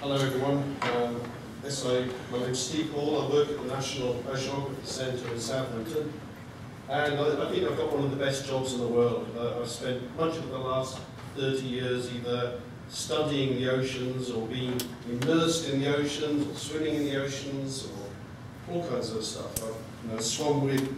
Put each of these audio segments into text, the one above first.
Hello everyone. Um, SI, my name's Steve Hall. I work at the National Oceanography Centre in Southampton. And I, I, think I've got one of the best jobs in the world. Uh, I've spent much of the last 30 years either studying the oceans or being immersed in the oceans or swimming in the oceans or all kinds of stuff. I've you know, swum with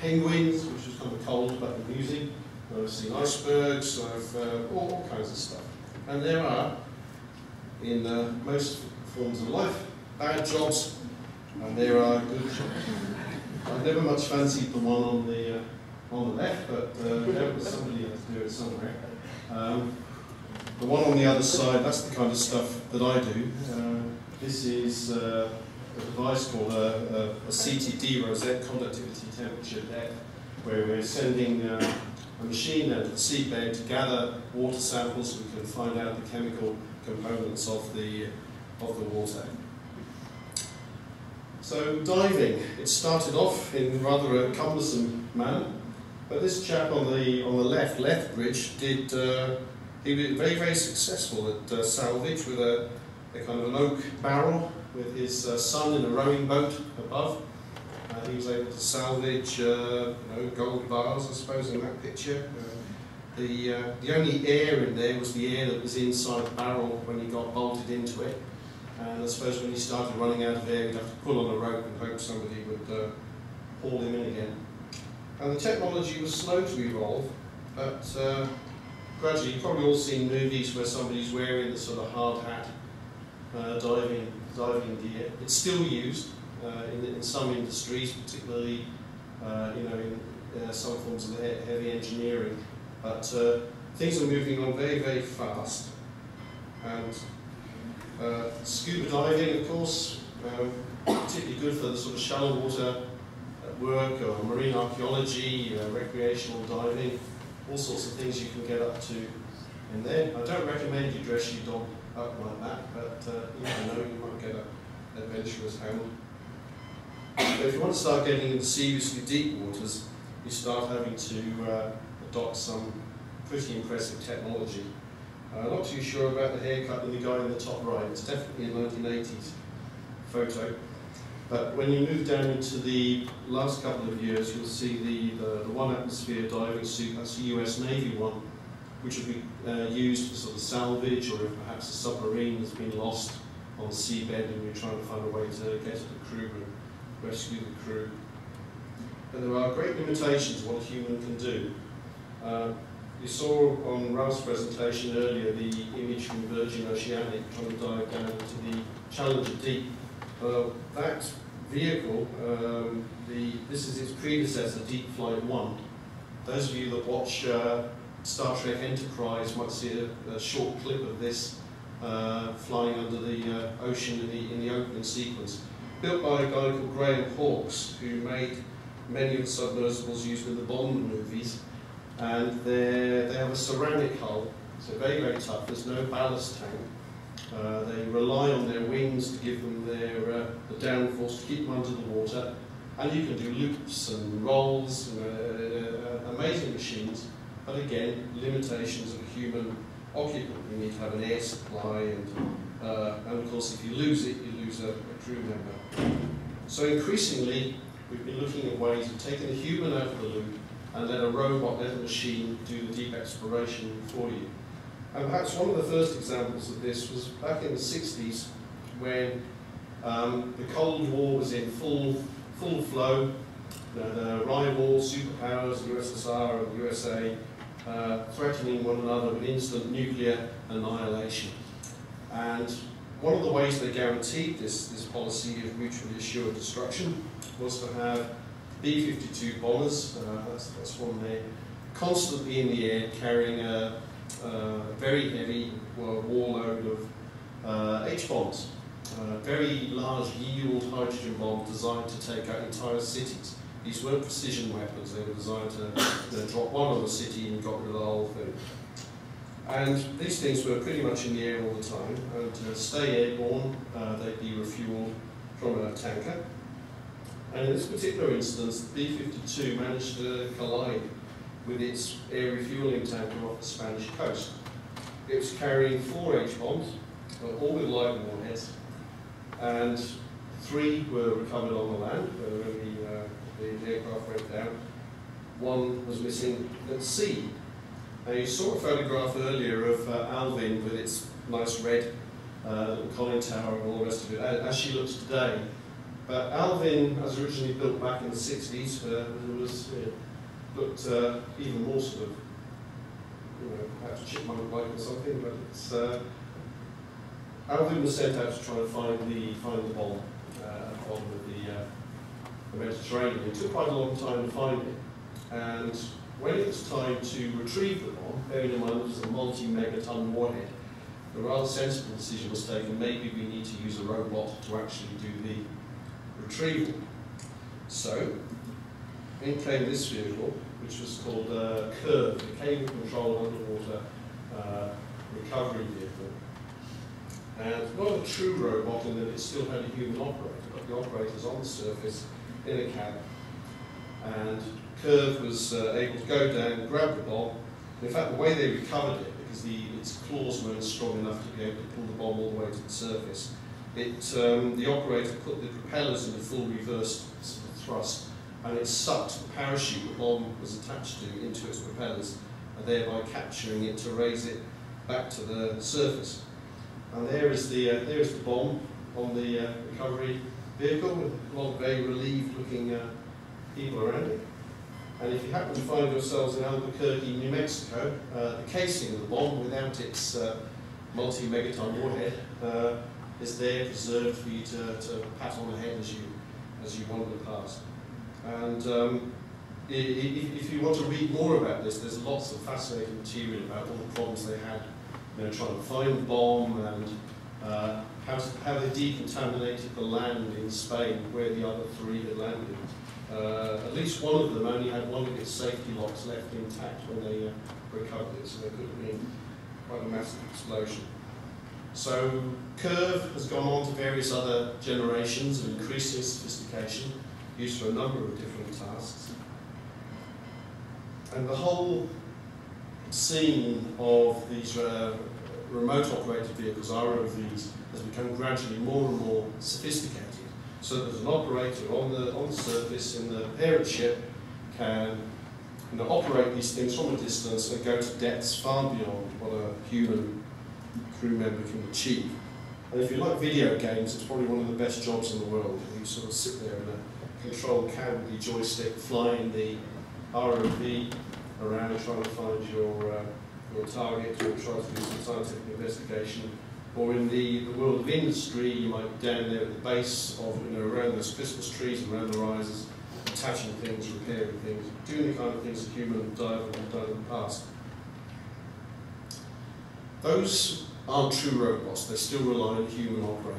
penguins, which was kind of cold but amusing. I've seen icebergs, I've uh, all, kinds of stuff. And there are, in uh, most forms of life, bad jobs, and there are good jobs. I've never much fancied the one on the uh, on the left, but uh, somebody has to do it somewhere. Um, the one on the other side, that's the kind of stuff that I do. Uh, this is uh, a device called a, a, a, CTD, Rosette Conductivity Temperature Depth, where we're sending uh, a machine to the seabed to gather water samples so we can find out the chemical components of the, of the water. So diving, it started off in rather a cumbersome manner, but this chap on the on the left, Lethbridge, did uh, he was very very successful at uh, salvage with a, a, kind of an oak barrel with his uh, son in a rowing boat above. He was able to salvage, uh, you know, gold bars, I suppose, in that picture. Uh, the, uh, the only air in there was the air that was inside the barrel when he got bolted into it. And I suppose when he started running out of air, he'd have to pull on a rope and hope somebody would uh, haul him in again. And the technology was slow to evolve, but uh, gradually, you've probably all seen movies where somebody's wearing the sort of hard hat, diving, diving gear. It's still used, in, in, some industries, particularly uh, you know in uh, some forms of heavy engineering. But things are moving on very, very fast. And scuba diving, of course, um, particularly good for the sort of shallow water work or marine archaeology, uh, recreational diving, all sorts of things you can get up to in there. I don't recommend you dress your dog up like that, but uh, you know, you might get an adventurous hound. But if you want to start getting into seriously deep waters, you start having to uh, adopt some pretty impressive technology. Uh, not too sure about the haircut in the guy in the top right. It's definitely a 1980s photo. But when you move down into the last couple of years, you'll see the, the, the one atmosphere diving suit, that's the US Navy one, which would be uh, used for sort of salvage or if perhaps a submarine has been lost on seabed and you're trying to find a way to get to the crew and rescue the crew. But there are great limitations what a human can do. Uh, you saw on Ralph's presentation earlier the image from Virgin Oceanic trying to dive down into the Challenger Deep. Uh, that vehicle, um, the, this is its predecessor, Deep Flight 1. Those of you that watch uh, Star Trek Enterprise might see a, a short clip of this uh, flying under the uh, ocean in the, in the opening sequence built by a guy called Graham Hawkes, who made many of the submersibles used in the Bond movies. And they have a ceramic hull, so very, very tough. There's no ballast tank. Uh, they rely on their wings to give them their uh, the downforce to keep them under the water. And you can do loops and rolls, you know, uh, amazing machines. But again, limitations of a human occupant. You need to have an air supply, and, uh, and of course, if you lose it, you lose a, a crew member. So increasingly, we've been looking at ways of taking the human out of the loop and let a robot, let a machine do the deep exploration for you. And perhaps one of the first examples of this was back in the 60s when um, the Cold War was in full, full flow. The, the rival superpowers, the USSR and the USA, uh, threatening one another with instant nuclear annihilation. And one of the ways they guaranteed this, this policy of mutually assured destruction was to have B-52 bombers, uh, that's, that's one there, constantly in the air carrying a, a very heavy war load of uh, H-bombs, uh, very large yield hydrogen bomb designed to take out entire cities. These weren't precision weapons, they were designed to you know, drop one on the city and got rid of the whole thing. And these things were pretty much in the air all the time, and to stay airborne, uh, they'd be refueled from a tanker. And in this particular instance, the B-52 managed to collide with its air refueling tanker off the Spanish coast. It was carrying four H-bombs, uh, all with live warheads, and three were recovered on the land uh, when the, uh, the aircraft went down. One was missing at sea. Now you saw a photograph earlier of uh, Alvin with its nice red uh, conning tower and all the rest of it, as she looks today. But Alvin, as originally built back in the 60s, uh, was uh, looked uh, even more sort of, you know, perhaps chipmunk-like or something. But it's uh, Alvin was sent out to try and find the find the bomb uh, the of the, uh, the Mediterranean. It took quite a long time to find it, and when it was time to retrieve the bomb, bearing in mind it was a multi-megaton warhead, a rather sensible decision was taken. Maybe we need to use a robot to actually do the retrieval. So, in came this vehicle, which was called uh, CURV, the Cable Control Underwater uh, Recovery Vehicle. And not a true robot in that it still had a human operator, but the operator's on the surface in a cab. And CURV was uh, able to go down, grab the bomb. In fact, the way they recovered it, because the, its claws weren't strong enough to be able to pull the bomb all the way to the surface, it, um, the operator put the propellers in a full reverse thrust and it sucked the parachute the bomb was attached to into its propellers, and thereby capturing it to raise it back to the surface. And there is the, uh, there is the bomb on the uh, recovery vehicle with a lot of very relieved looking uh, around it. And if you happen to find yourselves in Albuquerque, New Mexico, uh, the casing of the bomb without its uh, multi-megaton warhead uh, is there preserved for you to, to pat on the head as you, as you wander past. And um, if you want to read more about this, there's lots of fascinating material about all the problems they had, you know, trying to find the bomb and uh, how, how they decontaminated the land in Spain where the other three had landed. Uh, at least one of them only had one of its safety locks left intact when they uh, recovered it, so there could have been quite a massive explosion. So CURV has gone on to various other generations of increasing sophistication used for a number of different tasks. And the whole scene of these uh, remote operated vehicles, ROVs, has become gradually more and more sophisticated. So there's an operator on the, on the surface in the parent ship can you know, operate these things from a distance and go to depths far beyond what a human crew member can achieve. And if you like video games, it's probably one of the best jobs in the world. You sort of sit there in a control cab with your joystick flying the ROV around trying to find your, uh, your target or try to do some scientific investigation. Or in the, the world of industry, you might be down there at the base of, you know, around those Christmas trees, and around the risers, attaching things, repairing things, doing the kind of things that human divers have done in the past. Those aren't true robots, they still rely on a human operator.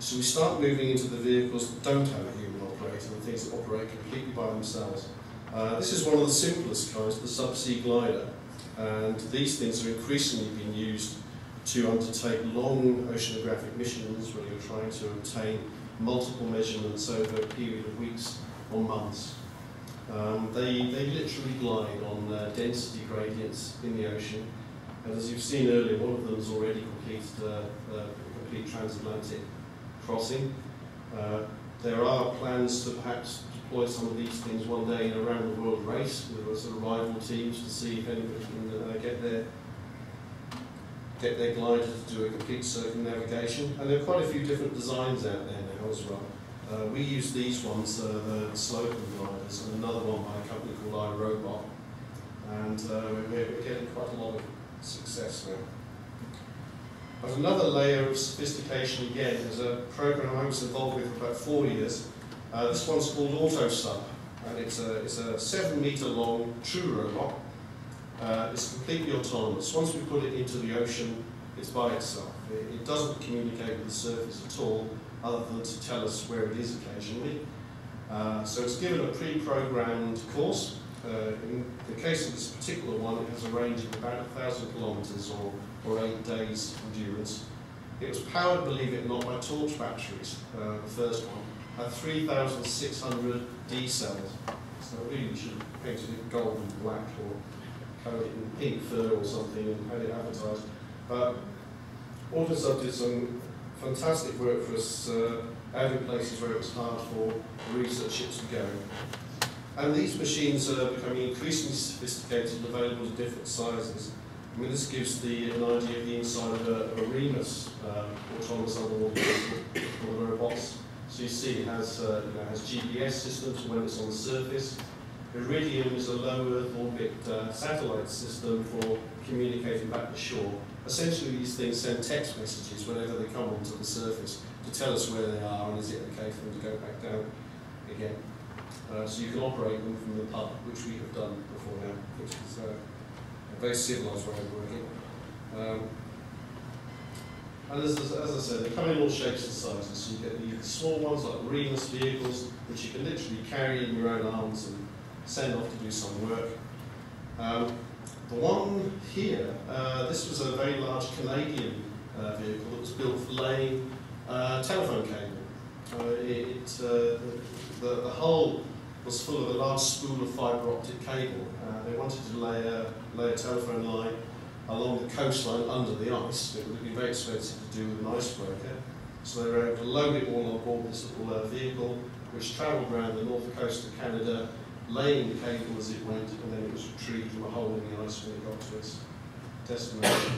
So we start moving into the vehicles that don't have a human operator, the things that operate completely by themselves. Uh, this is one of the simplest kinds, the subsea glider. And these things are increasingly being used to undertake long oceanographic missions where you're trying to obtain multiple measurements over a period of weeks or months. Um, they, they literally glide on uh, density gradients in the ocean. And as you've seen earlier, one of them has already completed uh, a complete transatlantic crossing. Uh, there are plans to perhaps deploy some of these things one day in a round the world race with sort of rival teams to see if anybody can uh, get their get their glider to do a complete circumnavigation. And there are quite a few different designs out there now as well. Uh, we use these ones, uh, the Slocum gliders, and another one by a company called iRobot. And uh, we're, we're getting quite a lot of success now. But another layer of sophistication again is a program I was involved with for about four years. Uh, this one's called AutoSub, and it's a, it's a seven meter long true robot. Uh, it's completely autonomous. Once we put it into the ocean, it's by itself. It, it doesn't communicate with the surface at all, other than to tell us where it is occasionally. Uh, so it's given a pre-programmed course. Uh, in the case of this particular one, it has a range of about 1,000 kilometres or or eight days endurance. It was powered, believe it or not, by torch batteries, uh, the first one, had 3,600 D cells. So really should have painted it gold and black or coloured it in pink fur or something and had it advertised. But AutoSub did some fantastic work for us uh, out in places where it was hard for research ships to go. And these machines are becoming increasingly sophisticated and available in different sizes. I mean, this gives the, an idea of the inside of a, of a Remus uh, autonomous underwater or the robots. So you see it has, uh, you know, has GPS systems when it's on the surface. Iridium is a low Earth orbit uh, satellite system for communicating back to shore. Essentially, these things send text messages whenever they come onto the surface to tell us where they are and is it okay for them to go back down again. Uh, so you can operate them from the pub, which we have done before now, which is uh, a very civilised way of working. Um, and as, as, I said, they come in all shapes and sizes. So you get the small ones like Remus vehicles, which you can literally carry in your own arms and send off to do some work. Um, the one here, uh, this was a very large Canadian uh, vehicle that was built for laying uh, telephone cable. Uh, it, uh, the, the hull was full of a large spool of fibre optic cable. Uh, they wanted to lay a, lay a telephone line along the coastline under the ice. It would been very expensive to do with an icebreaker. So they were able to load it all on board this little vehicle, which travelled around the north coast of Canada, laying the cable as it went, and then it was retrieved from a hole in the ice when it got to its destination.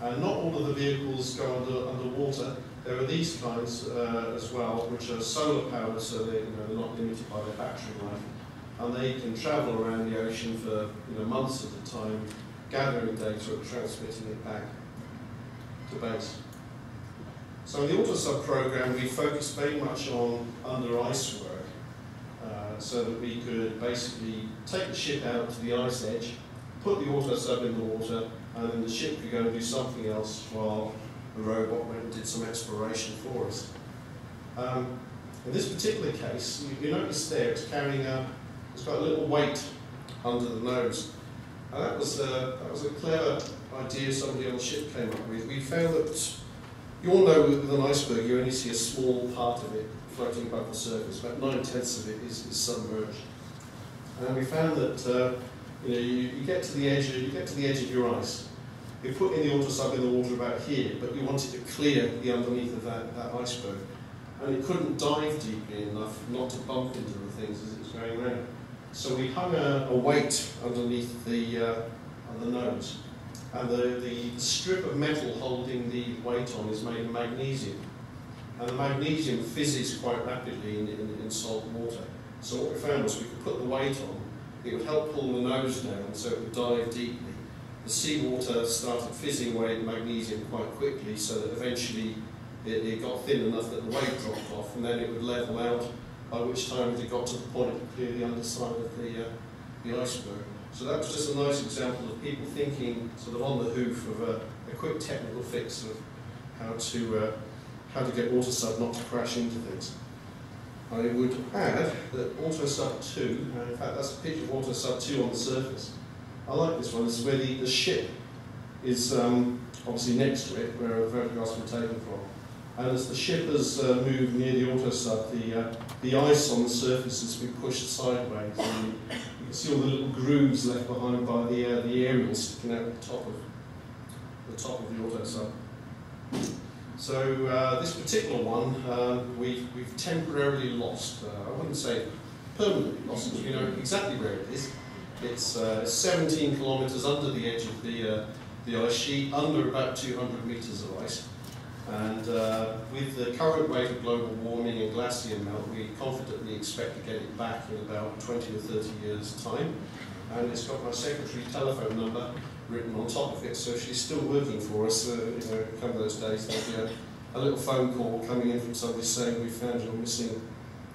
And not all of the vehicles go under underwater. There are these kinds uh, as well, which are solar powered, so they, you know, they're not limited by their battery life, and they can travel around the ocean for you know, months at a time, gathering data and transmitting it back to base. So in the AutoSub program, we focus very much on under ice work, so that we could basically take the ship out to the ice edge, put the AutoSub in the water, and then the ship could go and do something else while the robot went and did some exploration for us. Um, in this particular case, you, you notice there it's carrying a, it's got a little weight under the nose. And that was, a, that was a clever idea somebody on the ship came up with. We found that, you all know with an iceberg you only see a small part of it floating above the surface, about nine-tenths of it is, is submerged. And we found that uh, you know, you, you, get to the edge, you get to the edge of your ice, you put in the AutoSub in the water about here, but you wanted to clear the underneath of that, that iceberg. And it couldn't dive deeply enough not to bump into the things as it was going around. So we hung a, a weight underneath the, uh, the nose. And the, the strip of metal holding the weight on is made of magnesium. And the magnesium fizzes quite rapidly in, in, in salt water. So what we found was we could put the weight on, it would help pull the nose down so it would dive deeply. The seawater started fizzing away the magnesium quite quickly so that eventually it, it got thin enough that the weight dropped off and then it would level out by which time it had got to the point to clear the underside of the, uh, the iceberg. So that was just a nice example of people thinking sort of on the hoof of a, a quick technical fix of how to, uh, how to get AutoSub not to crash into things. I would add that AutoSub 2, uh, in fact that's a picture of AutoSub 2 on the surface. I like this one, this is where the, the ship is um, obviously next to it, where a photographs were taken from. And as the ship has uh, moved near the AutoSub, the, uh, the ice on the surface has been pushed sideways. And see all the little grooves left behind by the, uh, the aerial sticking out the top of the top of the auto AutoSub. So uh, this particular one, um, we've, we've temporarily lost. Uh, I wouldn't say permanently lost, because we know exactly where it is. It's uh, 17 kilometres under the edge of the, the ice sheet, under about 200 metres of ice. And uh, with the current rate of global warming and glacier melt, we confidently expect to get it back in about 20 or 30 years' time. And it's got my secretary telephone number written on top of it, so she's still working for us. Uh, you know, of those days there'll be a, a, little phone call coming in from somebody saying we found your missing,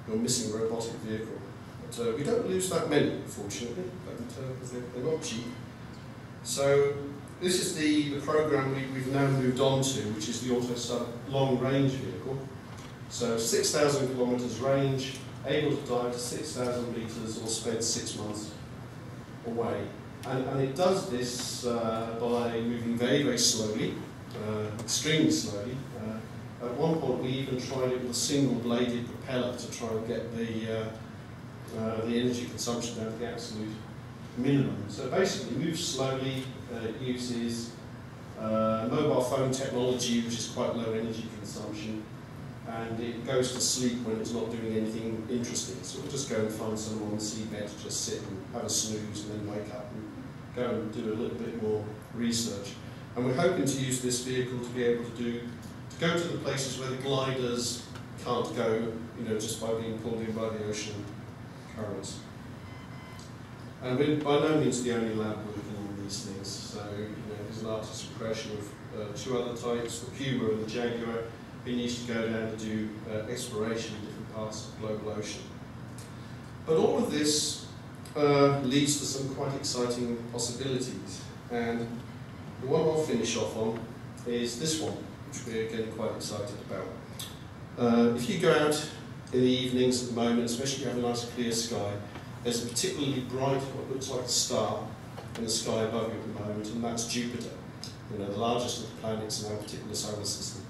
your missing robotic vehicle. But uh, we don't lose that many, fortunately, but uh, they're, they're not cheap. So this is the, the program we, we've now moved on to, which is the AutoSub long range vehicle. So 6,000 kilometres range, able to dive to 6,000 metres or spend six months away. And, and it does this uh, by moving very, very slowly, uh, extremely slowly. Uh, at one point we even tried it with a single bladed propeller to try and get the, uh, uh, the energy consumption down to the absolute minimum. So basically moves slowly, uh, uses uh, mobile phone technology which is quite low energy consumption and it goes to sleep when it's not doing anything interesting. So we'll just go and find someone on the seabed to just sit and have a snooze and then wake up and go and do a little bit more research. And we're hoping to use this vehicle to be able to do to go to the places where the gliders can't go, you know, just by being pulled in by the ocean currents. And we're by no means the only lab working these things. So, you know, there's an artist's impression of uh, two other types, the Puma and the Jaguar, being used to go down to do uh, exploration in different parts of the global ocean. But all of this uh, leads to some quite exciting possibilities. And the one I'll finish off on is this one, which we're getting quite excited about. Uh, if you go out in the evenings at the moment, especially if you have a nice clear sky, there's a particularly bright, what looks like a star in the sky above you at the moment, and that's Jupiter, you know, the largest of the planets in our particular solar system.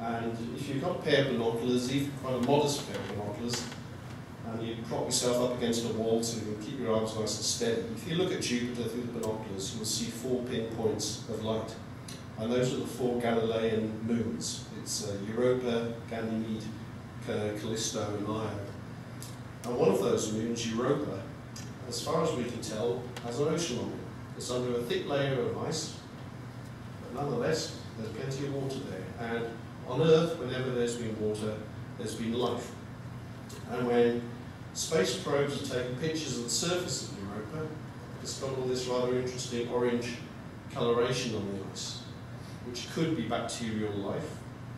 And if you've got a pair of binoculars, even quite a modest pair of binoculars, and you prop yourself up against a wall to keep your arms nice and steady, if you look at Jupiter through the binoculars, you'll see four pinpoints of light. And those are the four Galilean moons. It's uh, Europa, Ganymede, Callisto, and Io. And one of those moons, Europa, as far as we can tell, has an ocean on it. It's under a thick layer of ice, but nonetheless, there's plenty of water there. And on Earth, whenever there's been water, there's been life. And when space probes are taking pictures of the surface of Europa, it's got all this rather interesting orange coloration on the ice, which could be bacterial life.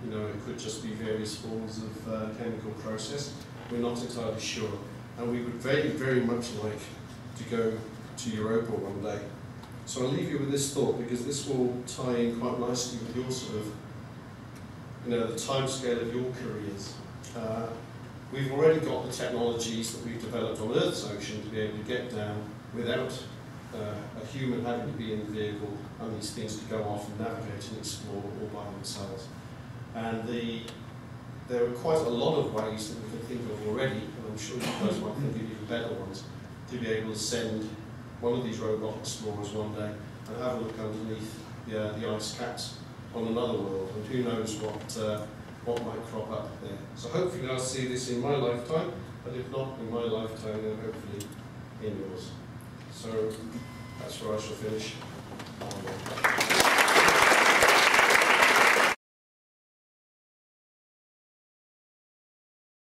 You know, it could just be various forms of uh, chemical process. We're not entirely sure. And we would very, very much like to go to Europa one day. So I'll leave you with this thought because this will tie in quite nicely with your sort of you know, the timescale of your careers. Uh, we've already got the technologies that we've developed on Earth's ocean to be able to get down without uh, a human having to be in the vehicle and these things to go off and navigate and explore all by themselves. And the, there are quite a lot of ways that we can think of already, I'm sure you guys might think even better ones, to be able to send one of these robot explorers one day and have a look underneath the, uh, the ice caps on another world, and who knows what, uh, what might crop up there. So hopefully I'll see this in my lifetime, but if not in my lifetime, then hopefully in yours. So that's where I shall finish.